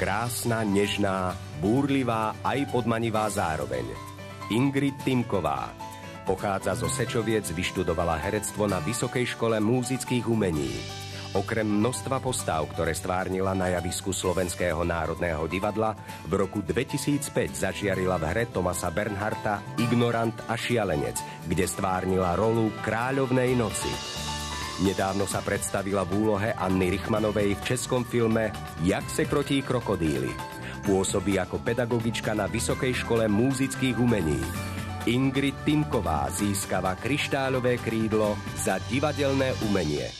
Krásna, nežná, búrlivá aj podmanivá zároveň. Ingrid Timková. Pochádza zo Sečoviec, vyštudovala herectvo na Vysokej škole múzických umení. Okrem množstva postav, ktoré stvárnila na javisku Slovenského národného divadla, v roku 2005 zažiarila v hre Tomasa Bernharta Ignorant a šialenec, kde stvárnila rolu Kráľovnej noci. Nedávno sa predstavila v úlohe Anny Richmanovej v českom filme Jak se krotí krokodíly. Pôsobí ako pedagogička na Vysokej škole múzických umení. Ingrid Timková získava kryštálové krídlo za divadelné umenie.